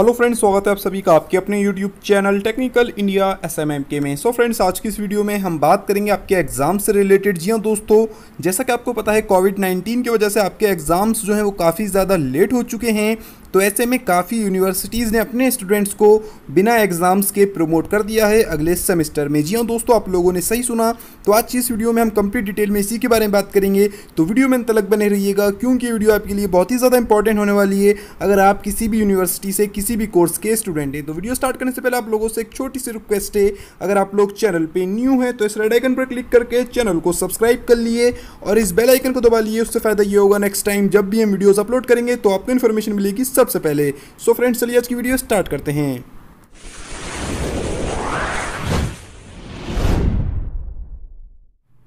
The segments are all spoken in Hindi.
हेलो फ्रेंड्स, स्वागत है आप सभी का आपके अपने YouTube channel technical India S में। सो so फ्रेंड्स, आज की इस वीडियो में हम बात करेंगे आपके एग्ज़ाम से रिलेटेड जी हाँ दोस्तों, जैसा कि आपको पता है कोविड 19 की वजह से आपके एग्ज़ाम्स जो हैं वो काफ़ी ज़्यादा लेट हो चुके हैं। तो ऐसे में काफ़ी यूनिवर्सिटीज़ ने अपने स्टूडेंट्स को बिना एग्ज़ाम्स के प्रमोट कर दिया है। अगले सेमेस्टर में। जी हाँ दोस्तों, आप लोगों ने सही सुना। तो आज की इस वीडियो में हम कंप्लीट डिटेल में इसी के बारे में बात करेंगे। तो वीडियो में तलक बने रहिएगा, क्योंकि वीडियो आपके लिए बहुत ही ज़्यादा इंपॉर्टेंट होने वाली है। अगर आप किसी भी यूनिवर्सिटी से किसी भी कोर्स के स्टूडेंट हैं तो वीडियो स्टार्ट करने से पहले आप लोगों से एक छोटी सी रिक्वेस्ट है। अगर आप लोग चैनल पर न्यू है तो इस रेड आइकन पर क्लिक करके चैनल को सब्सक्राइब कर लिए और इस बेल आइकन को दबा लिए। उससे फ़ायदा ये होगा नेक्स्ट टाइम जब भी हम वीडियोस अपलोड करेंगे तो आपको इन्फॉर्मेशन मिलेगी सबसे पहले। सो फ्रेंड्स चलिए आज की वीडियो स्टार्ट करते हैं।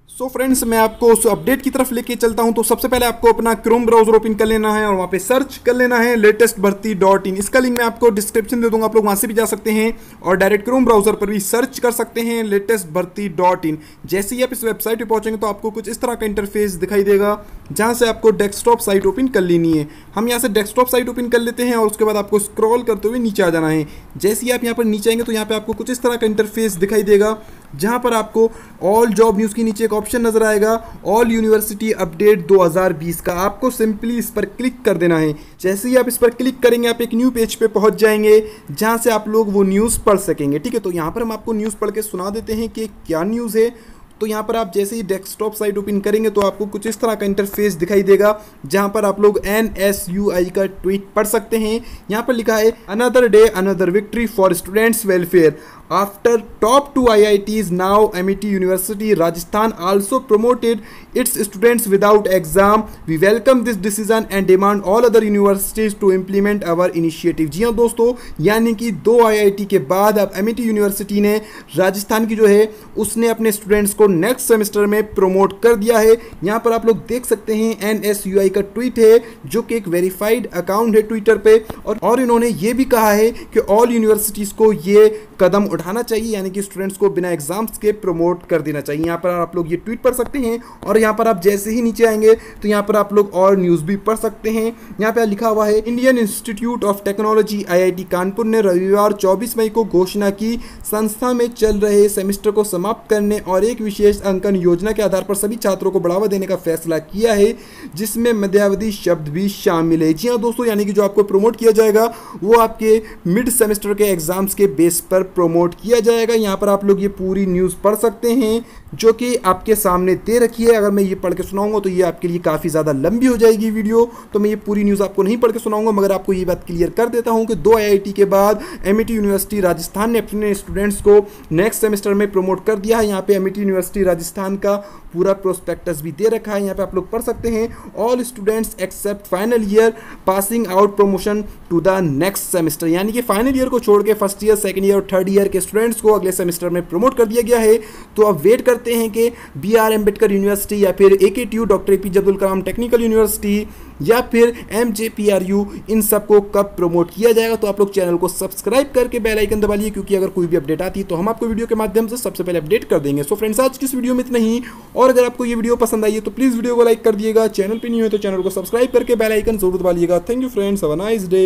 सो so फ्रेंड्स मैं आपको उस अपडेट की तरफ़ लेके चलता हूँ। तो सबसे पहले आपको अपना क्रोम ब्राउज़र ओपन कर लेना है और वहाँ पे सर्च कर लेना है लेटेस्ट भर्ती डॉट इन इसका लिंक मैं आपको डिस्क्रिप्शन दे दूँगा, आप लोग वहाँ से भी जा सकते हैं और डायरेक्ट क्रोम ब्राउज़र पर भी सर्च कर सकते हैं लेटेस्ट भर्ती डॉट इन जैसे ही आप इस वेबसाइट पर पहुँचेंगे तो आपको कुछ इस तरह का इंटरफेस दिखाई देगा। जहाँ से आपको डेस्कटॉप साइट ओपन कर लेनी है। हम यहाँ से डेस्कटॉप साइट ओपन कर लेते हैं और उसके बाद आपको स्क्रॉल करते हुए नीचे आ जाना है। जैसे ही आप यहाँ पर नीचे आएँगे तो यहाँ पे आपको कुछ इस तरह का इंटरफेस दिखाई देगा, जहाँ पर आपको ऑल जॉब न्यूज़ के नीचे एक ऑप्शन नज़र आएगा ऑल यूनिवर्सिटी अपडेट 2020 का। आपको सिंपली इस पर क्लिक कर देना है। जैसे ही आप इस पर क्लिक करेंगे, आप एक न्यू पेज पे पहुँच जाएँगे, जहाँ से आप लोग वो न्यूज़ पढ़ सकेंगे। ठीक है तो यहाँ पर हम आपको न्यूज़ पढ़ के सुना देते हैं कि क्या न्यूज़ है। तो यहाँ पर आप जैसे ही डेस्कटॉप साइट ओपन करेंगे तो आपको कुछ इस तरह का इंटरफेस दिखाई देगा, जहाँ पर आप लोग एन एस यू आई का ट्वीट पढ़ सकते हैं। यहाँ पर लिखा है another day another victory for students welfare After top two IITs, now MET University Rajasthan also promoted its students without exam. We welcome this decision and demand all other universities to implement our initiative. जी हाँ दोस्तों यानी कि दो IIT के बाद अब MET यूनिवर्सिटी ने राजस्थान की जो है उसने अपने स्टूडेंट्स को नेक्स्ट सेमेस्टर में प्रमोट कर दिया है यहाँ पर आप लोग देख सकते हैं एनएसयूआई का ट्वीट है जो कि एक वेरीफाइड अकाउंट है ट्विटर पे और, और इन्होंने ये भी कहा है कि ऑल यूनिवर्सिटीज़ को ये कदम उठा उठाना चाहिए, यानी कि स्टूडेंट्स को बिना एग्ज़ाम्स के प्रमोट कर देना चाहिए। यहाँ पर आप लोग ये ट्वीट पढ़ सकते हैं और यहाँ पर आप जैसे ही नीचे आएँगे तो यहाँ पर आप लोग और न्यूज़ भी पढ़ सकते हैं। यहाँ पे लिखा हुआ है Indian institute of technology IIT Kanpur ने रविवार 24 मई को घोषणा की, संस्था में चल रहे सेमेस्टर को समाप्त करने और एक विशेष अंकन योजना के आधार पर सभी छात्रों को बढ़ावा देने का फैसला किया है, जिसमें मध्यावधि शब्द भी शामिल है। जी हाँ दोस्तों, यानी कि जो आपको प्रमोट किया जाएगा, वो आपके मिड सेमेस्टर के एग्ज़ाम्स के बेस पर प्रमोट अपलोड किया जाएगा। यहाँ पर आप लोग ये पूरी न्यूज़ पढ़ सकते हैं, जो कि आपके सामने दे रखी है। अगर मैं ये पढ़ के सुनाऊँगा तो ये आपके लिए काफ़ी ज़्यादा लंबी हो जाएगी वीडियो। तो मैं ये पूरी न्यूज़ आपको नहीं पढ़ के सुनाऊँगा, मगर आपको ये बात क्लियर कर देता हूँ कि दो आईआईटी के बाद एम यूनिवर्सिटी राजस्थान ने अपने स्टूडेंट्स को नेक्स्ट सेमेस्टर में प्रमोट कर दिया है। यहाँ पे एम यूनिवर्सिटी राजस्थान का पूरा प्रोस्पेक्टस भी दे रखा है। यहाँ पर आप लोग पढ़ सकते हैं। All students except final year passing out promotion to the next semester यानी कि फाइनल ईयर को छोड़ के फ़र्स्ट ईयर सेकंड ईयर और थर्ड ईयर के स्टूडेंट्स को अगले सेमेस्टर में प्रमोट कर दिया गया है। तो अब वेट करते हैं कि बी आर अंबेडकर यूनिवर्सिटी या फिर A K T U doctor A P Abdul Kalam technical university या फिर M J P R U इन सबको कब प्रमोट किया जाएगा? तो आप लोग चैनल को सब्सक्राइब करके बेल आइकन दबा लिए क्योंकि अगर कोई भी अपडेट आती है तो हम आपको वीडियो के माध्यम से सबसे पहले अपडेट कर देंगे। सो फ्रेंड्स आज की इस वीडियो में इतना ही। और अगर आपको ये वीडियो पसंद आई है तो प्लीज़ वीडियो को लाइक कर दिएगा। चैनल पर नहीं हो तो चैनल को सब्सक्राइब करके बेल आइकन ज़रूर दबा लिएगा। Thank you friends a nice day